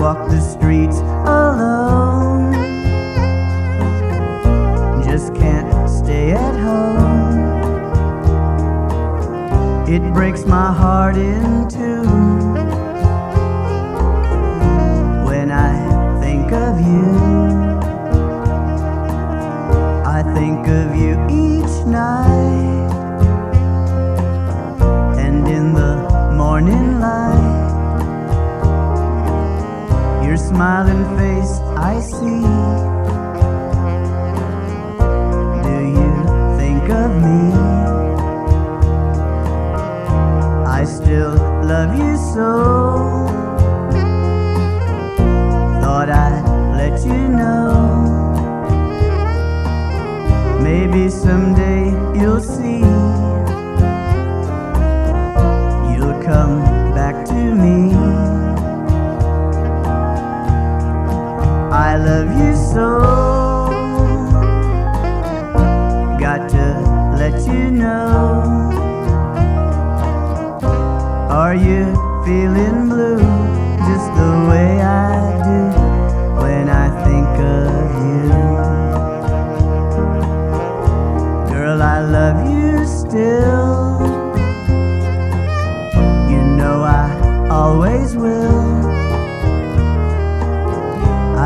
Walk the streets alone, just can't stay at home. It breaks my heart in two smiling face I see. I love you so. Got to let you know. Are you feeling blue just the way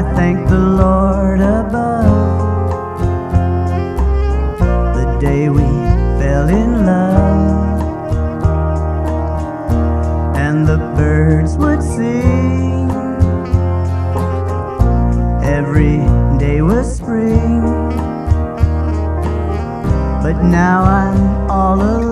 I thank the Lord above the day we fell in love and the birds would sing. Every day was spring, but now I'm all alone.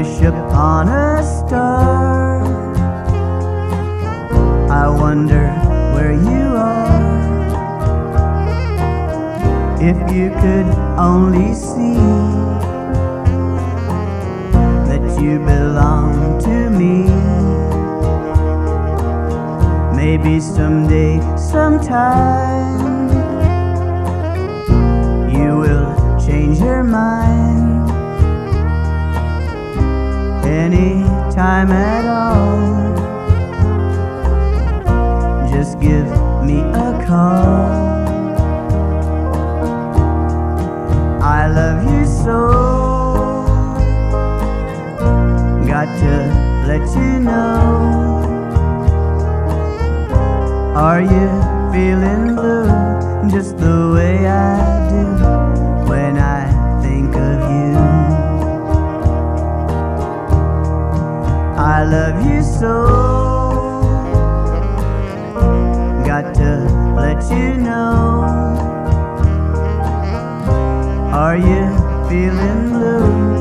Wish upon a star. I wonder where you are. If you could only see that you belong to me. Maybe someday, sometime, time at all, just give me a call. I love you so. Got to let you know. Are you feeling blue just the way I you so. Got to let you know. Are you feeling